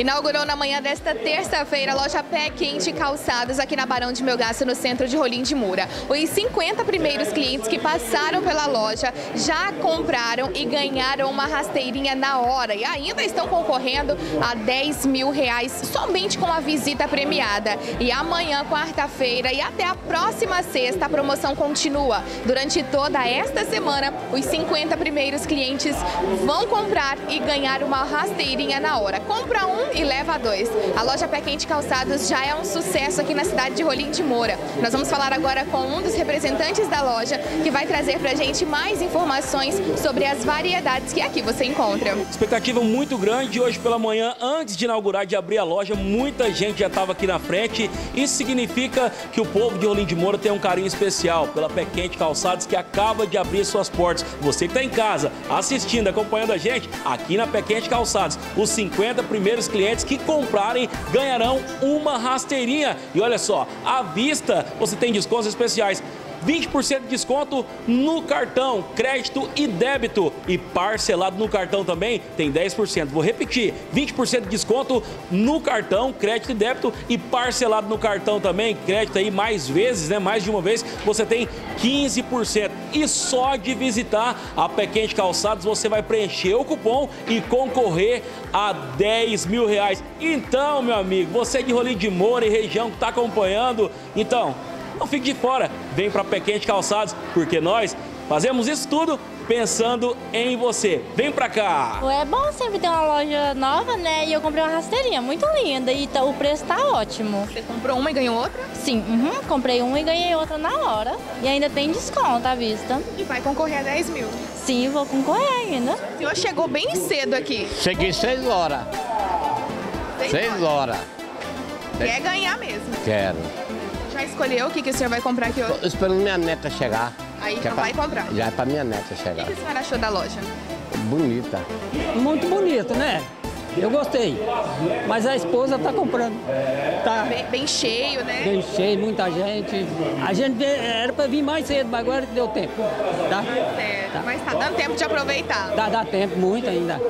Inaugurou na manhã desta terça-feira a loja Pé Quente Calçados aqui na Barão de Melgaço, no centro de Rolim de Moura. Os 50 primeiros clientes que passaram pela loja já compraram e ganharam uma rasteirinha na hora e ainda estão concorrendo a 10 mil reais somente com a visita premiada. E amanhã, quarta-feira e até a próxima sexta, a promoção continua. Durante toda esta semana, os 50 primeiros clientes vão comprar e ganhar uma rasteirinha na hora. Compra um e leva dois. A loja Pé Quente Calçados já é um sucesso aqui na cidade de Rolim de Moura. Nós vamos falar agora com um dos representantes da loja que vai trazer pra gente mais informações sobre as variedades que aqui você encontra. Expectativa muito grande hoje pela manhã, antes de inaugurar, de abrir a loja, muita gente já estava aqui na frente. Isso significa que o povo de Rolim de Moura tem um carinho especial pela Pé Quente Calçados que acaba de abrir suas portas. Você que está em casa, assistindo, acompanhando a gente, aqui na Pé Quente Calçados, os 50 primeiros clientes que comprarem ganharão uma rasteirinha. E olha só, à vista você tem descontos especiais. 20% de desconto no cartão, crédito e débito. E parcelado no cartão também tem 10%. Vou repetir: 20% de desconto no cartão, crédito e débito. E parcelado no cartão também, crédito aí mais vezes, né? Mais de uma vez, você tem 15%. E só de visitar a Pé Quente Calçados você vai preencher o cupom e concorrer a 10 mil reais. Então, meu amigo, você de Rolim de Moura e região que está acompanhando, então não fique de fora, vem para Pé Quente Calçados, porque nós fazemos isso tudo pensando em você. Vem pra cá! É bom sempre ter uma loja nova, né? E eu comprei uma rasteirinha muito linda e tá, o preço tá ótimo. Você comprou uma e ganhou outra? Sim, uhum, comprei uma e ganhei outra na hora. E ainda tem desconto à vista. E vai concorrer a 10 mil. Sim, vou concorrer ainda. O senhor chegou bem cedo aqui. Cheguei seis horas. Seis horas. Quer ganhar mesmo. Quero. Já escolheu o que, que o senhor vai comprar aqui hoje? Tô esperando minha neta chegar. Aí que já é pra- vai comprar. Já é pra minha neta O chegar. que, que o senhor achou da loja? Bonita. Muito bonito, né? Eu gostei. Mas a esposa tá comprando. Tá Bem, bem cheio, né? bem cheio, muita gente. A gente era para vir mais cedo, mas agora que deu tempo. Tá? Certo. Mas tá dando tempo de aproveitar. Dá, dá tempo, muito ainda.